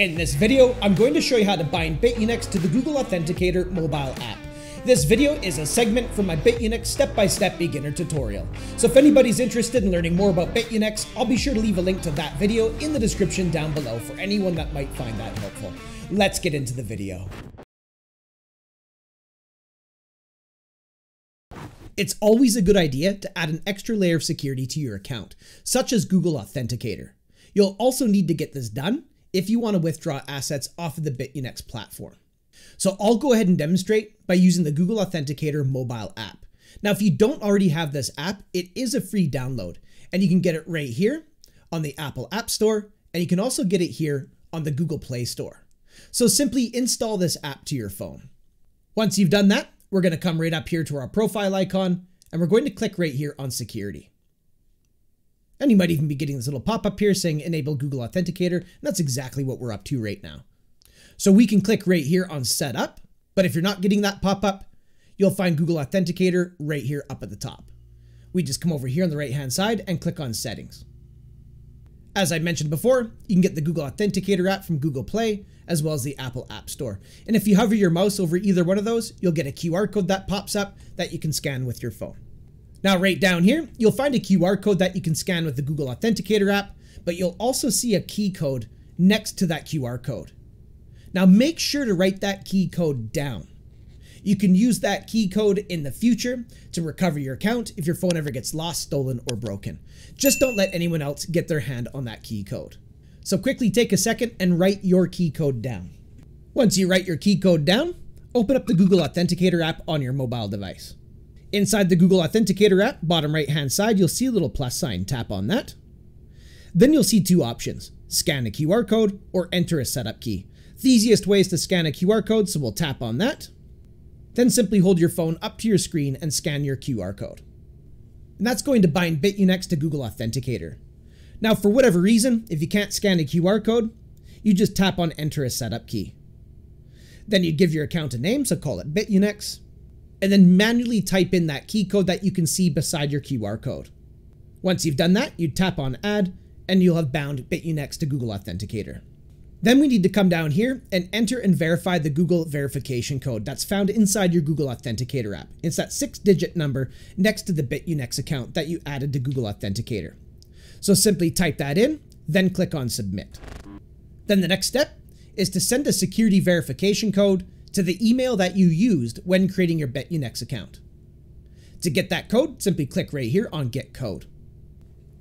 In this video, I'm going to show you how to bind BitUnix to the Google Authenticator mobile app. This video is a segment from my BitUnix step-by-step beginner tutorial. So if anybody's interested in learning more about BitUnix, I'll be sure to leave a link to that video in the description down below for anyone that might find that helpful. Let's get into the video. It's always a good idea to add an extra layer of security to your account, such as Google Authenticator. You'll also need to get this done if you want to withdraw assets off of the BitUnix platform. So I'll go ahead and demonstrate by using the Google Authenticator mobile app. Now, if you don't already have this app, it is a free download and you can get it right here on the Apple App Store and you can also get it here on the Google Play Store. So simply install this app to your phone. Once you've done that, we're going to come right up here to our profile icon and we're going to click right here on security. And you might even be getting this little pop-up here saying enable Google Authenticator. And that's exactly what we're up to right now. So we can click right here on setup. But if you're not getting that pop-up, you'll find Google Authenticator right here up at the top. We just come over here on the right hand side and click on settings. As I mentioned before, you can get the Google Authenticator app from Google Play, as well as the Apple App Store. And if you hover your mouse over either one of those, you'll get a QR code that pops up that you can scan with your phone. Now right down here, you'll find a QR code that you can scan with the Google Authenticator app, but you'll also see a key code next to that QR code. Now make sure to write that key code down. You can use that key code in the future to recover your account if your phone ever gets lost, stolen, or broken. Just don't let anyone else get their hand on that key code. So quickly take a second and write your key code down. Once you write your key code down, open up the Google Authenticator app on your mobile device. Inside the Google Authenticator app, bottom right hand side, you'll see a little plus sign. Tap on that. Then you'll see two options, scan a QR code or enter a setup key. The easiest way is to scan a QR code, so we'll tap on that. Then simply hold your phone up to your screen and scan your QR code. And that's going to bind BitUnix to Google Authenticator. Now, for whatever reason, if you can't scan a QR code, you just tap on enter a setup key. Then you give your account a name, so call it BitUnix and then manually type in that key code that you can see beside your QR code. Once you've done that, you tap on add and you'll have bound BitUnix to Google Authenticator. Then we need to come down here and enter and verify the Google verification code that's found inside your Google Authenticator app. It's that six digit number next to the BitUnix account that you added to Google Authenticator. So simply type that in, then click on submit. Then the next step is to send a security verification code to the email that you used when creating your BitUnix account. To get that code, simply click right here on Get Code.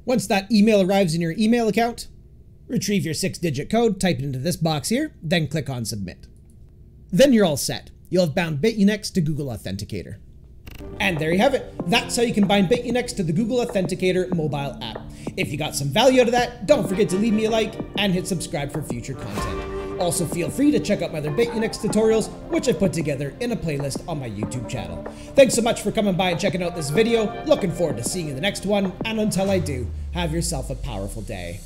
Once that email arrives in your email account, retrieve your six-digit code, type it into this box here, then click on Submit. Then you're all set. You'll have bound BitUnix to Google Authenticator. And there you have it. That's how you can bind BitUnix to the Google Authenticator mobile app. If you got some value out of that, don't forget to leave me a like and hit subscribe for future content. Also feel free to check out my other BitUnix tutorials, which I put together in a playlist on my YouTube channel. Thanks so much for coming by and checking out this video. Looking forward to seeing you in the next one, and until I do, have yourself a powerful day.